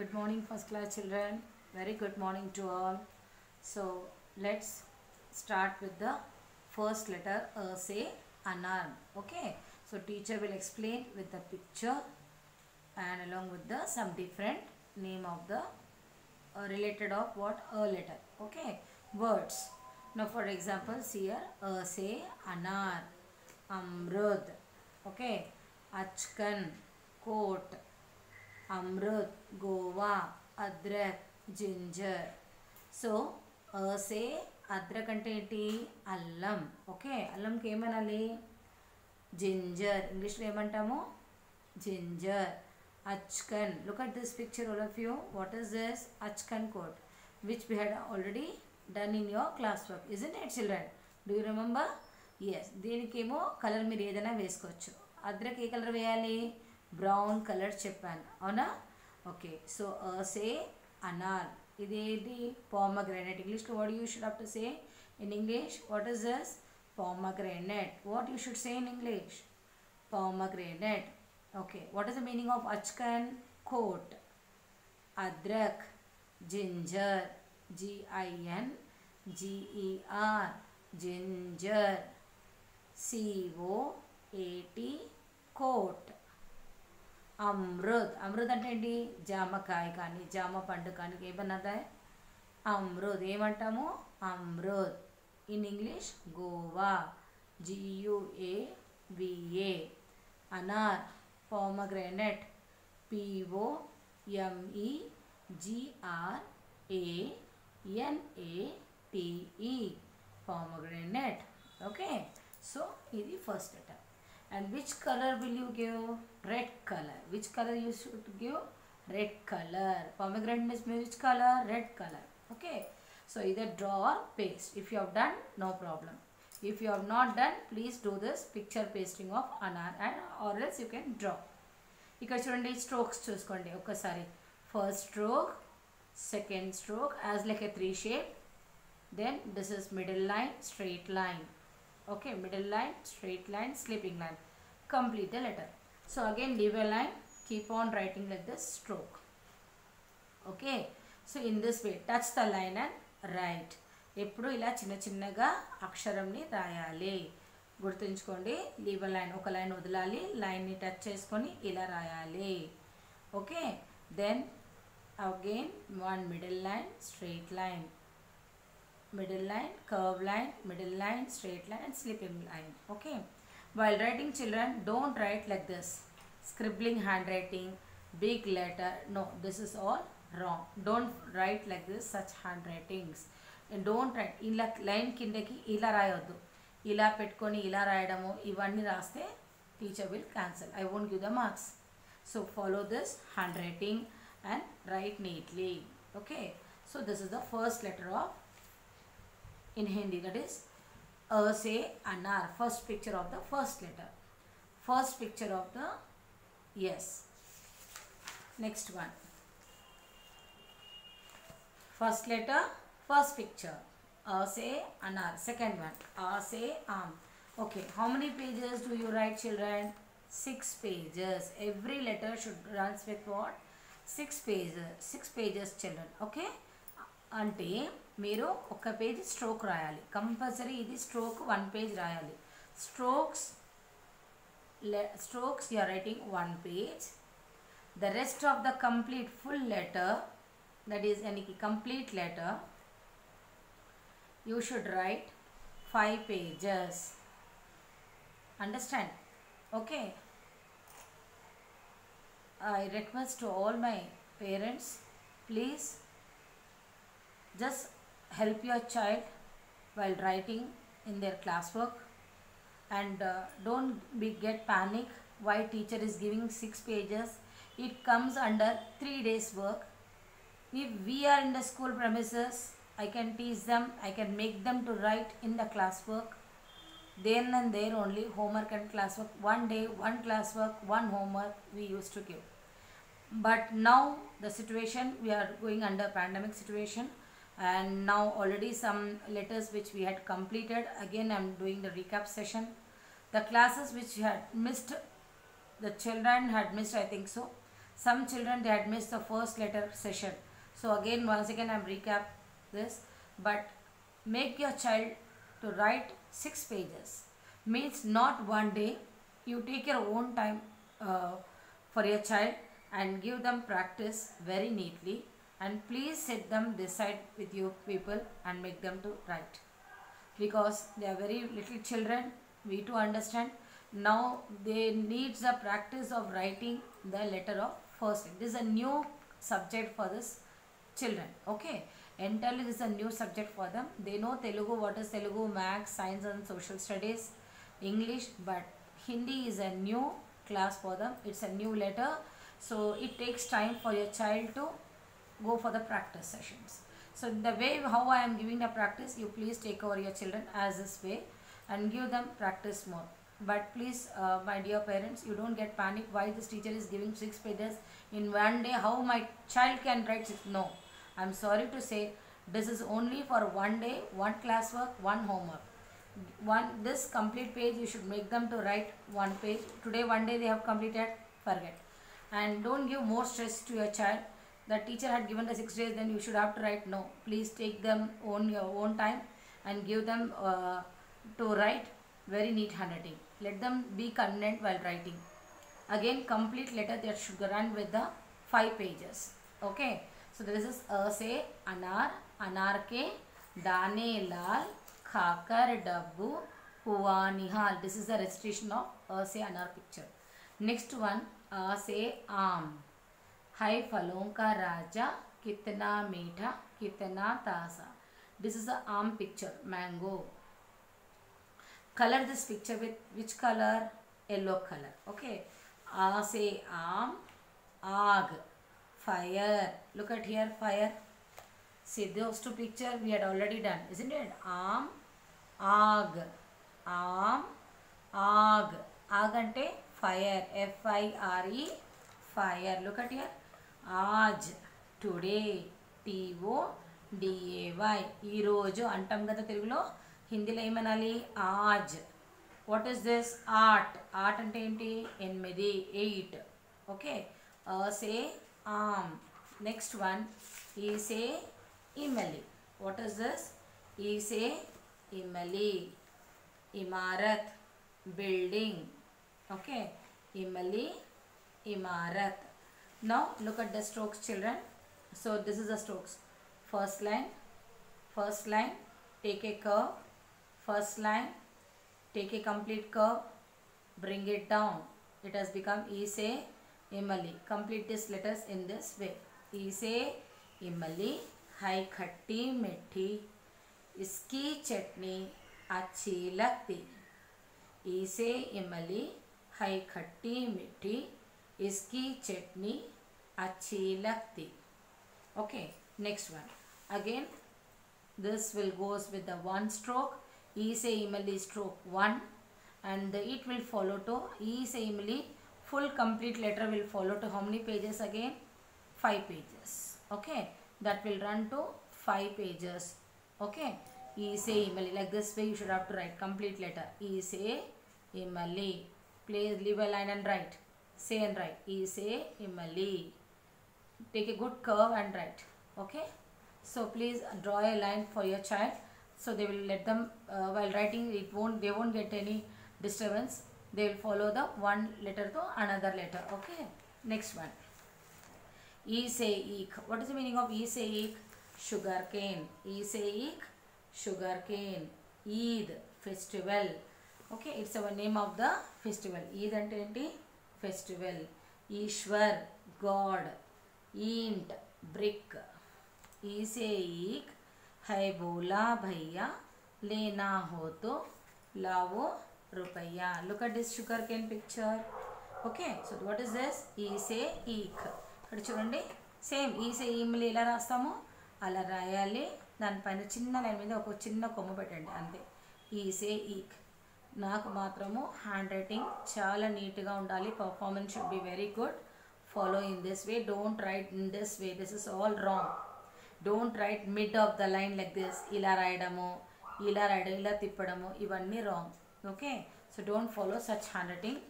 Good morning, first class children. Very good morning to all. So let's start with the first letter A say unarmed. Okay. So teacher will explain with the picture and along with the some different name of the uh, related of what a letter. Okay. Words. Now for example, see here A say anar, amrud. Okay. Achkan, coat. Amrud guava adrak ginger. So say adrak అంటే ఏంటి? అల్లం. Okay అల్లంకి ఏమనాలి? Ginger. ఇంగ్లీష్లో ఏమంటాము? Ginger. Achkan. Look at this picture all of you what is this achkan coat which we had already done in your class work is in at children do you remember yes దీనికేమో colour మీరు ఏదైనా వేసుకోవచ్చు. అద్రక్ ఏ colour వేయాలి? Brown colour చెప్పాను అవునా okay so say అనార్ ఇదేంటి పామగ్రానైట్ ఇంగ్లీష్లో what you should have to say in English what is this pomegranate what you should say in English pomegranate okay what is the meaning of achkan coat adrak ginger G I N G E R ginger C O A T coat Amrit Amrit అంటే ఏంటి జామకాయ కానీ జామ పండు కానీ ఏమన్నదా అమృత్ ఏమంటాము amrit in English guava G U A V A anar pomegranate P O M E G R A N A T E pomegranate okay so ఇది first letter and which color will you give red color which color you should give red color pomegranate is which color red color okay so either draw or paste if you have done no problem if you have not done please do this picture pasting of anar and or else you can draw ఇక్కడ చూడండి strokes చూసుకోండి ఒక్కసారి first stroke second stroke as like a three shape then this is middle line straight line okay middle line straight line sleeping line complete the letter So again leave a line, keep on writing like this stroke. Okay. So in this way touch the line and write. ఎప్పుడు ఇలా చిన్న చిన్నగా అక్షరంని రాయాలి గుర్తుంచుకోండి leave line ఒక line వదలాలి లైన్ని touch చేసుకొని ఇలా రాయాలి okay then again one middle line straight line middle line curve line middle line straight line and sleeping line okay While writing children, don't write like this. Scribbling handwriting, big letter. No, this is all wrong. Don't write like this, such handwritings. And don't write. ఇలా line కిందకి ఇలా రాయొద్దు ఇలా పెట్టుకొని ఇలా రాయడము ఇవన్నీ రాస్తే teacher will cancel I won't give the marks so follow this hand writing and right neatly okay so this is the first letter of in Hindi that is a say anar first picture of the first letter. First picture of the yes next one. First letter first picture. A say anar second one. A say am okay how many pages do you write children? Six pages. Every letter should runs with what? Six pages. Six pages children. Okay? అంటే మీరు ఒక page stroke రాయాలి compulsory ఇది stroke one page రాయాలి strokes strokes you are writing one page the rest of the complete full letter that is ఎనికి complete letter you should write five pages understand okay I request to all my parents please just help your child while writing in their classwork. And uh, don't be get panic why teacher is giving six pages. It comes under three days work. If we are in the school premises i can teach them i can make them to write in the classwork. Then and there only homework and classwork. One day one classwork one homework we used to give. But now the situation we are going under pandemic situation and now already some letters which we had completed. Again i'm doing the recap session. The classes which had missed the children had missed i think so. Some children they had missed the first letter session. So again once again i'm recap this. But make your child to write six pages. Means not one day. You take your own time uh, for your child and give them practice very neatly and please sit them side with your people and make them to write. Because they are very little children we to understand. Now they needs the practice of writing the letter of first this is a new subject for this children okay? Entirely this is a new subject for them. They know telugu what is telugu maths science and social studies english but hindi is a new class for them. It's a new letter. So it takes time for your child to go for the practice sessions. So the way how i am giving the practice you please take over your children as this way and give them practice more. But please uh, my dear parents you don't get panic why this teacher is giving six pages in one day how my child can write six. No. I'm sorry to say this is only for one day one classwork one homework. One this complete page you should make them to write one page. Today one day they have completed forget. And don't give more stress to your child the teacher had given the six days then you should have to write no please take them on your own time and give them uh, to write very neat handwriting let them be content while writing again complete letter that should run with the five pages okay so this is a say anar anar ke dane lal khakar dabbu हुआ निहाल this is the recitation of a say anar picture next one a say आम हाय फलों का राजा कितना मीठा कितना ताज़ा this is the arm picture mango color this picture with which color yellow color okay a say arm aag fire look at here fire see those two picture we had already done isn't it arm aag arm aag aag ante fire f i r e fire look at here aaj today T O D A Y. ఈరోజు అంటాం కదా తెలుగులో? హిందీలో ఏమనాలి? Aaj. What is this aath aath అంటే ఏంటి? ఎనిమిది eight. Okay? సే ఆమ్. నెక్స్ట్ వన్ ఈ సే ఇమలి. వాట్ ఈస్ దిస్ ఈ సే imli. Imarat. Building okay? Imli imarat. Now look at the strokes children so this is the strokes first line first line take a curve first line take a complete curve bring it down it has become ise imali complete these letters in this way ise imali hai khatti mitti इसकी चटनी अच्छी लगती इसे इमली है खट्टी मीठी इसकी चटनी अच्छी लगती okay next one again this will goes with the one stroke ise imali stroke one and the, it will follow to ise imali full complete letter will follow to how many pages again five pages okay that will run to five pages okay ise imali like this way you should have to write complete letter ise imali please leave a line and write say and write. Is a imali. Take a good curve and write. Okay? So please draw a line for your child. So they will let them uh, while writing it won't they won't get any disturbance. They will follow the one letter to another letter. Okay? Next one. E say eek. What is the meaning of e say eek? Sugar cane. E say eek? Sugar cane. Eid. Festival. Okay? It's our name of the festival. Eid and festival Ishwar God ईंट brick इसे एक है बोला भैया लेना हो तो लाओ रुपया look at this sugar cane picture okay so what is this ఈసే ఈక్ ఇక్కడ చూడండి సేమ్ ఈసే ఈమ్లు ఎలా రాస్తామో అలా రాయాలి దానిపైన చిన్న లైన్ మీద ఒక చిన్న కొమ్మ పెట్టండి అంతే ఈసే ఈక్ నాకు మాత్రము హ్యాండ్ రైటింగ్ చాలా నీట్గా ఉండాలి. Performance should be very good follow in this way don't write in this way this is all wrong don't write mid of the line like this ఇలా రాయడము ఇలా రాయడం ఇలా తిప్పడము ఇవన్నీ wrong okay so don't follow such hand writing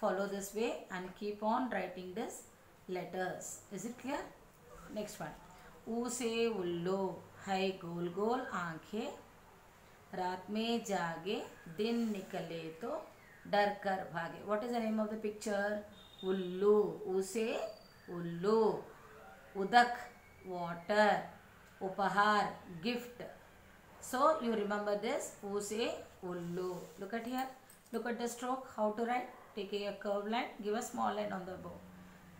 follow this way and keep on writing this letters is it clear next one ఊసే ఉల్లో. హై గోల్ గోల్ ఆంఖే रात में जागे, दिन निकले तो डर कर भागे। What is the name of the picture उल्लू, उसे उल्लू। उदक वॉटर उपहार gift so you remember this उसे उल्लू। Look at here look at the stroke how to write take a curve line give a small line on the bow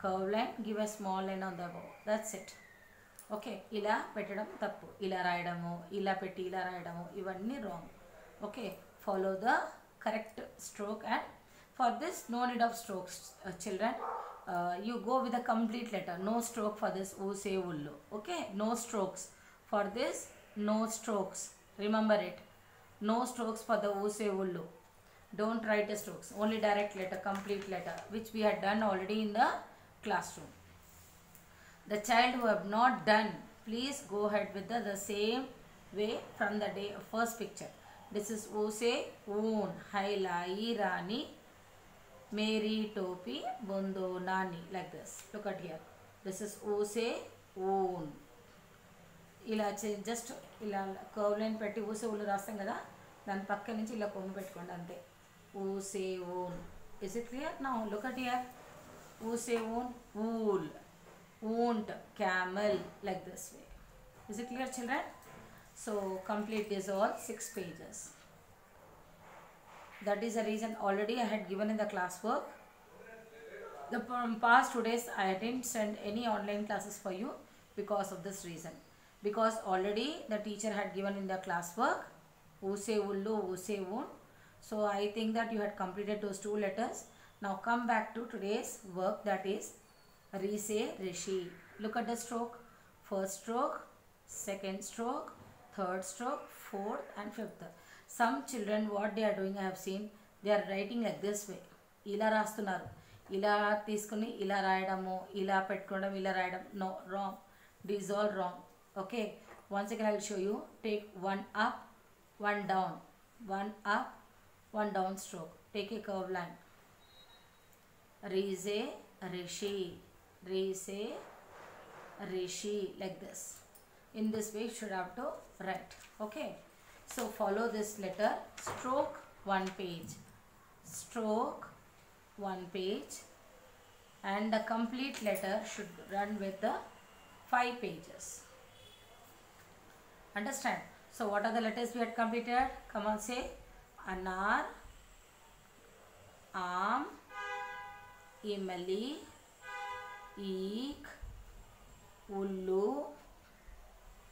curve line give a small line on the bow that's it okay ఇలా పెట్టడం తప్పు ఇలా రాయడము ఇలా పెట్టి ఇలా రాయడము ఇవన్నీ wrong okay follow the correct stroke and for this no need of strokes children you go with a complete letter no stroke for this ఊ సే ఉల్లు okay no strokes for this no strokes remember it no strokes for the ఊ సే ఉల్లు don't write a strokes only direct letter complete letter which we had done already in the classroom The child who have not done please go ahead with the, the same way from the day first picture this is ose oon hai lai rani mary topi bondo nani like this look at here this is ose oon ఇలా just ఇలా curve line పెట్టి ఊసే ఊళ్ళు రాస్తాం కదా దాని పక్క నుంచి ఇలా కొమ్ము పెట్టుకోండి అంతే ఊసే ఓన్ ఇస్ ఇట్ క్లియర్ నా లుక్ అట్ ఇయర్ ఊసే oon wool won't camel like this way. Is it clear children? So complete is all six pages. That is the reason already i had given in the classwork. The past two days i didn't send any online classes for you because of this reason. Because already the teacher had given in the classwork use ullu use un so i think that you had completed those two letters. Now come back to today's work that is Rise Rishi. Look at the stroke. First stroke, second stroke, third stroke, fourth and fifth. Some children what they are doing I have seen they are writing like this way. ఇలా రాస్తున్నారు ఇలా తీసుకుని ఇలా రాయడము ఇలా పెట్టుకోవడం ఇలా రాయడం no wrong this all wrong okay once again I will show you take one up one down one up one down stroke take a curve line రీజే రిషి రీసే rishi like this. In this way you should have to write. Okay. So follow this letter. Stroke one page. Stroke one page. And the complete letter should run with the five pages. Understand? So what are the letters we had completed? Come on say. Anar am imali eek ullu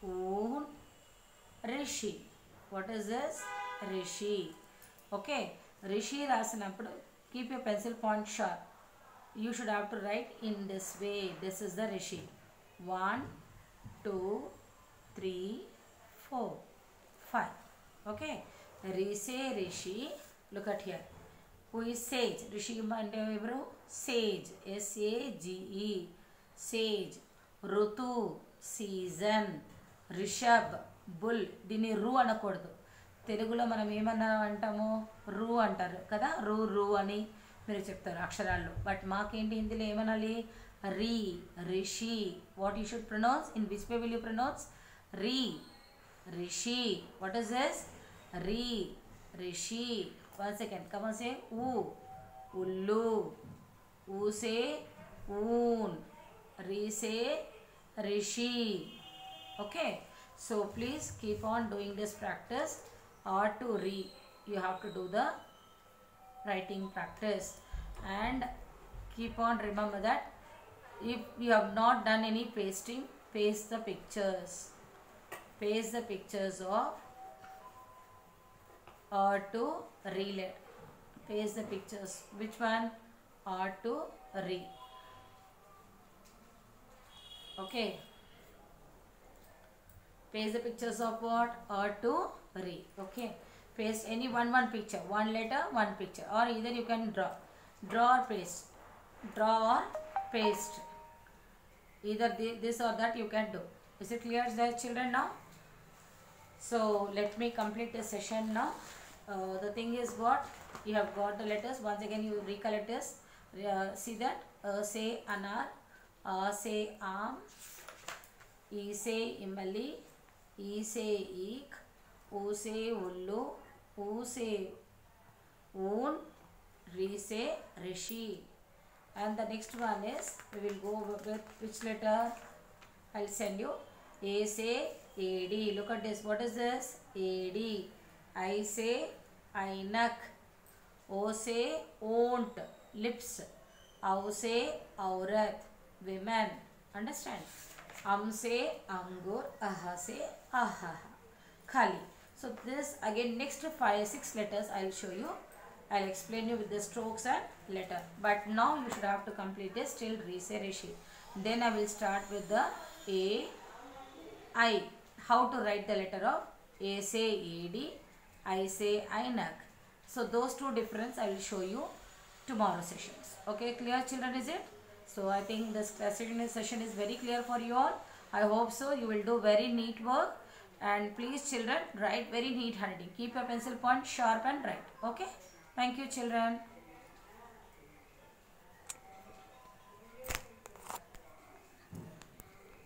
oon rishi what is this rishi okay rishi రాసినప్పుడు keep your pencil point sharp you should have to write in this way this is the rishi one two three four five okay rise rishi look at here who is sage rishi అంటే ఎవరు sage S A G E sage ఋతు season Rishabh bull దీన్ని రు అనకూడదు. తెలుగులో మనం ఏమన్నా అంటాము రు అంటారు కదా? రు రు అని మీరు చెప్తారు అక్షరాల్లో. బట్ మాకేంటి హిందీలో ఏమనాలి? రీ Rishi. What you should pronounce in which way will you pronounce re Rishi. What is this రీ Rishi. One second come on say ఊ. ఉల్లు. ఊసే ఊన్ రీసే rishi okay so please keep on doing this practice or to re you have to do the writing practice and keep on remember that if you have not done any pasting paste the pictures paste the pictures of or to relet paste the pictures which one Or to re okay. Paste the pictures of what? Or to re okay. Paste any one one picture. One letter one picture. Or either you can draw. Draw or paste. Draw or paste. Either this or that you can do. Is it clear the children now? So let me complete the session now. Uh, the thing is what? You have got the letters. Once again you recollect this uh, see that uh, say anar A say arm, E say imali, E say eek, O say ullu, o say oon, Re say rishi. And the next one is, we will go with which letter? I'll send you. A say AD. Look at this. What is this? AD. I say inak O say owned. Lips. Say aurat. Women. Understand? Am say angur. Aha say aha. Khali. So this again next five six letters I'll show you. I'll explain you with the strokes and letter. But now you should have to complete this till Rese Rishi. Then I will start with the A, I. How to write the letter of A say AD, I say INAC. So those two difference I will show you tomorrow sessions. Okay, clear children is it? So I think this second session is very clear for you all. I hope so. You will do very neat work. And please children write very neat handwriting. Keep your pencil point sharp and write. Okay. Thank you children.